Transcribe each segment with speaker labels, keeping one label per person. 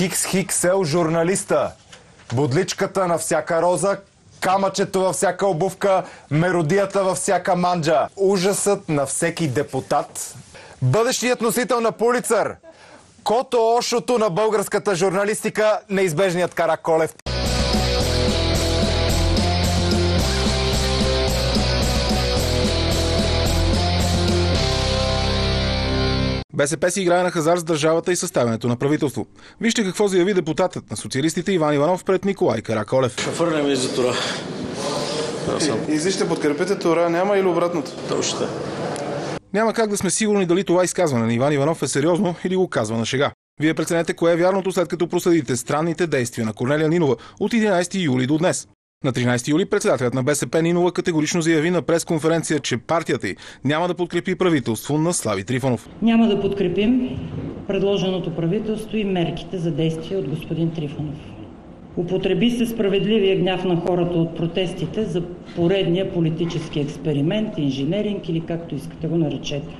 Speaker 1: Хикс Хиксел журналиста. Бодличката на всяка роза, камъчето във всяка обувка, меродията във всяка манджа. Ужасът на всеки депутат. Бъдещият носител на Пулицър. Кото Ошото на българската журналистика, неизбежният Караколев.
Speaker 2: БСП си играе на хазар с държавата и съставянето на правителство. Вижте какво заяви депутатът на социалистите Иван Иванов пред Николай Караколев.
Speaker 3: Фърляме и за тура. Аз съм
Speaker 4: И вие ще подкрепите Тора, няма или обратното?
Speaker 3: точно.
Speaker 2: Няма как да сме сигурни дали това изказване на Иван Иванов е сериозно или го казва на шега. Вие преценете кое е вярното след като проследите странните действия на Корнелия Нинова от 11 юли до днес. На 13 юли председателят на БСП Нинова категорично заяви на пресконференция, че партията й няма да подкрепи правителство на Слави Трифонов.
Speaker 5: Няма да подкрепим предложеното правителство и мерките за действие от господин Трифонов. Употреби се справедливия гняв на хората от протестите за поредния политически експеримент, инженеринг или както искате го наречете.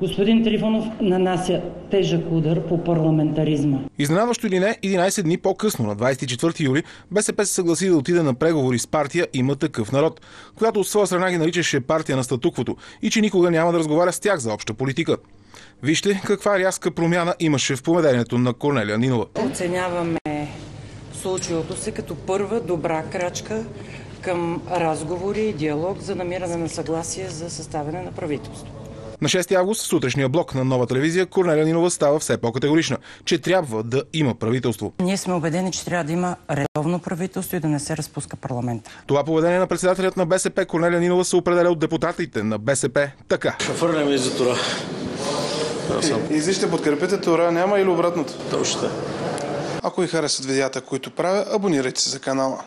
Speaker 5: Господин Трифонов нанася тежък удар по парламентаризма.
Speaker 2: Изненадващо или не, 11 дни по-късно, на 24 юли, БСП се съгласи да отиде на преговори с партия Има такъв народ, която от своя страна ги наричаше партия на статуквото и че никога няма да разговаря с тях за обща политика. Вижте каква рязка промяна имаше в поведението на Корнелия Нинова.
Speaker 5: Оценяваме случилото се като първа добра крачка към разговори и диалог за намиране на съгласие за съставяне на правителство.
Speaker 2: На 6 август сутрешния блок на нова телевизия Корнелия Нинова става все по-категорична, че трябва да има правителство.
Speaker 5: Ние сме убедени, че трябва да има редовно правителство и да не се разпуска парламента.
Speaker 2: Това поведение на председателят на БСП Корнелия Нинова се определя от депутатите на БСП така.
Speaker 3: Фърляме и за тура. Аз съм
Speaker 4: И вие ще подкрепите Тора, няма или обратното?
Speaker 3: точно.
Speaker 4: Ако ви харесат видеята, които правя, абонирайте се за канала.